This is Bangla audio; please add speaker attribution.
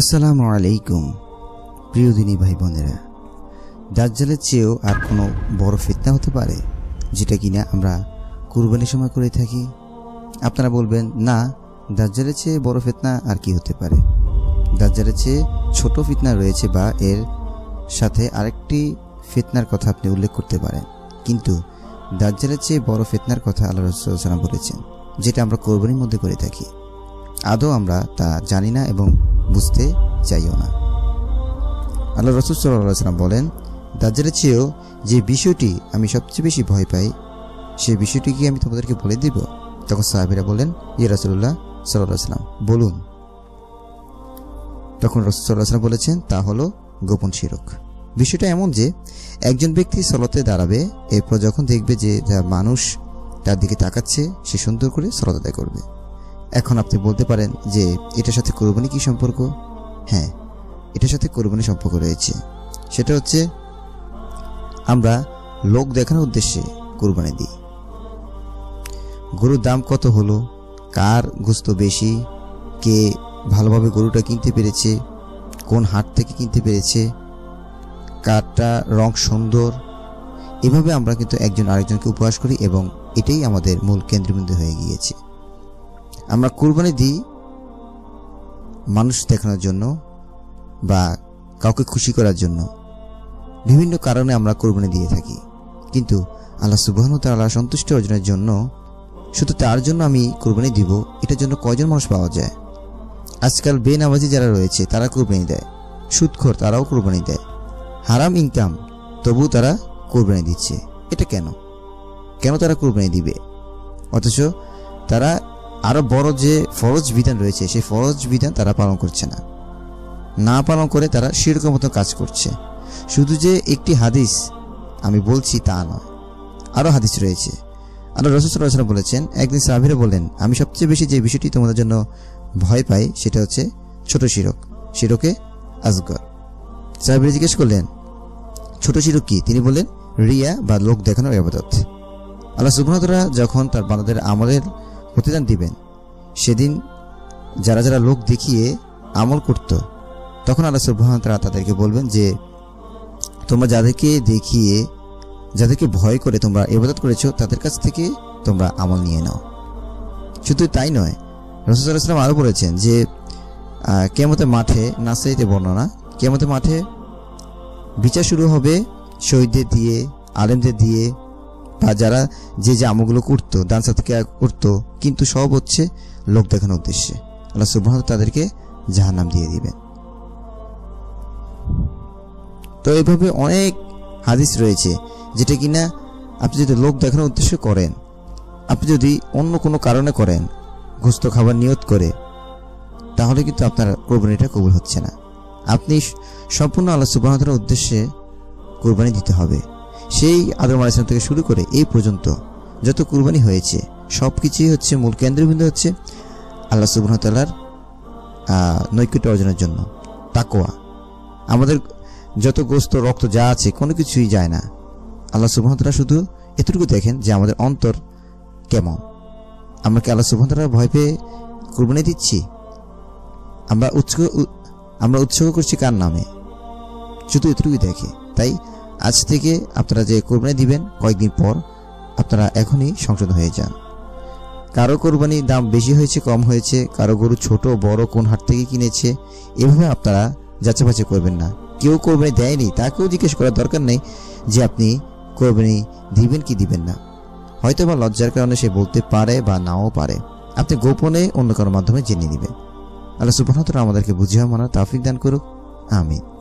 Speaker 1: আসসালামু আলাইকুম, প্রিয় দিনী ভাই বোনেরা। দাজ্জালের চেয়েও আর কোনো বড় ফিতনা হতে পারে, যেটা কিনা আমরা কুরবানির সময় করে থাকি? আপনারা বলবেন, না, দাজ্জালের চেয়ে বড় ফিতনা আর কি হতে পারে? দাজ্জালের চেয়ে ছোট ফিতনা রয়েছে বা এর সাথে আরেকটি ফিতনার কথা আপনি উল্লেখ করতে পারেন। কিন্তু দাজ্জালের চেয়ে বড় ফিতনার কথা আল্লাহ রসুলাম বলেছেন, যেটা আমরা কোরবানির মধ্যে করে থাকি। আদৌ আমরা তা জানি না এবং বুঝতে চাইও না। আল্লাহ রসুল সাল্লাম বলেন, দাজ্জালের চেয়েও যে বিষয়টি আমি সবচেয়ে বেশি ভয় পাই সেই বিষয়টি কি আমি তোমাদেরকে বলে দিব? তখন সাহাবিরা বলেন ইয়ে রাসুল্লাহ সাল্লাহ সাল্লাম বলুন। তখন রসুল্লাহাম বলেছেন, তা হলো গোপন শিরক। বিষয়টা এমন যে, একজন ব্যক্তি সলতে দাঁড়াবে, এরপর যখন দেখবে যে মানুষ তার দিকে তাকাচ্ছে, সে সুন্দর করে সলত করবে। এখন আপনি বলতে পারেন যে এটার সাথে কোরবানি কি সম্পর্ক? হ্যাঁ এটার সাথে কোরবানি সম্পর্ক রয়েছে। সেটা হচ্ছে, আমরা লোক দেখানোর উদ্দেশ্যে কোরবানি দিই। গরুর দাম কত হলো? কার গোস্ত বেশি? কে ভালোভাবে গরুটা কিনতে পেরেছে? কোন হাট থেকে কিনতে পেরেছে? কারটা রং সুন্দর? এভাবে আমরা কিন্তু একজন আরেকজনকে উপহাস করি এবং এটাই আমাদের মূল কেন্দ্রবিন্দু হয়ে গিয়েছে। আমরা কুরবানি দিই মানুষ দেখানোর জন্য বা কাউকে খুশি করার জন্য। বিভিন্ন কারণে আমরা কোরবানি দিয়ে থাকি। কিন্তু আল্লাহ সুবাহন তাল্লাহ সন্তুষ্ট অর্জনের জন্য শুধু তার জন্য আমি কোরবানি দিব, এটার জন্য কয়জন মানুষ পাওয়া যায়? আজকাল বেনামাজি যারা রয়েছে, তারা কোরবানি দেয়। সুদখোর, তারাও কোরবানি দেয়। হারাম ইনকাম তবু তারা কোরবানি দিচ্ছে। এটা কেন? কেন তারা কোরবানি দিবে? অথচ তারা আরও বড় যে ফরজ বিধান রয়েছে, সেই ফরজ বিধান তারা পালন করছে না। না পালন করে তারা সেরকম মতো কাজ করছে। শুধু যে একটি হাদিস, আমি বলছি তা নয়। আরও হাদিস রয়েছে। আল্লাহ রসুল্লাহ বলেছেন, একদিন সাহাবিরা বলেন আমি সবচেয়ে বেশি যে বিষয়টি তোমাদের জন্য ভয় পাই, সেটা হচ্ছে ছোট শিরক, শিরকে আজগর সাহাবিরা জিজ্ঞেস করলেন, ছোট শিরক কি? তিনি বললেন, রিয়া বা লোক দেখানোর আবাদত আল্লাহ সুবহানতরা যখন তার বান্দাদের আমলের প্রতিদান দিবেন। সেদিন যারা যারা লোক দেখিয়ে আমল করত, তখন আল্লাহ সুবহানতরা তাদেরকে বলবেন যে, তোমরা যাদেরকে দেখিয়ে, যাদেরকে ভয় করে তোমরা ইবাদত করেছ, তাদের কাছ থেকে তোমরা আমল নিয়ে নাও। শুধু তাই নয় রসুলাম আরও বলেছেন যে কেমতের মাঠে নাসাইতে বর্ণনা কেমতের মাঠে বিচার শুরু হবে শহীদদের দিয়ে, আলেমদের দিয়ে বা যারা যে যে আমলগুলো করতো, দান থেকে করতো, কিন্তু সব হচ্ছে লোক দেখানোর উদ্দেশ্যে। আল্লাহ সুবাহ তাদেরকে জাহান্নাম দিয়ে দিবেন। তো এইভাবে অনেক হাদিস রয়েছে, যেটা কিনা আপনি যদি লোক দেখানোর উদ্দেশ্য করেন, আপনি যদি অন্য কোনো কারণে করেন ঘুস্ত খাবার নিয়ত করে, তাহলে কিন্তু আপনার কোরবানিটা কবুল হচ্ছে না। আপনি সম্পূর্ণ আল্লাহ সুবাহতার উদ্দেশ্যে কোরবানি দিতে হবে। সেই আদম আলাইসলাম থেকে শুরু করে এই পর্যন্ত যত কুরবানি হয়েছে সব কিছুই হচ্ছে মূল কেন্দ্রবিন্দু হচ্ছে আল্লাহ সুবাহতাল্লার নৈকট্য অর্জনের জন্য। তাকোয়া আমাদের যত গোস্ত, রক্ত যা আছে, কোনো কিছুই যায় না। আল্লাহ সুবাহতাল্লাহ শুধু এতটুকু দেখেন যে আমাদের অন্তর কেমন। আমরা কি আল্লাহ সুবাহতাল্লাহ ভয় পেয়ে কুরবানি দিচ্ছি? আমরা উৎসাহ আমরা উৎসাহ করছি কার নামে? শুধু এতটুকুই দেখে। তাই আজ থেকে আপনারা যে কোরবানি দিবেন, কয়েকদিন পর আপনারা এখনই সংশোধন হয়ে যান। কারও কোরবানির দাম বেশি হয়েছে, কম হয়েছে, কারও গরু ছোট, বড়, কোন হাট থেকে কিনেছে, এভাবে আপনারা যাচাবাচা করবেন না। কেউ কোরবানি দেয়নি, তাকেও জিজ্ঞেস করার দরকার নেই যে আপনি কোরবানি দিবেন কি দিবেন না। হয়তো বা লজ্জার কারণে সে বলতে পারে বা নাও পারে। আপনি গোপনে অন্য কারোর মাধ্যমে জেনে নেবেন। আল্লাহ সুবাহ আমাদেরকে বুঝিয়ে মানার তাফিক দান করুক। আমিন।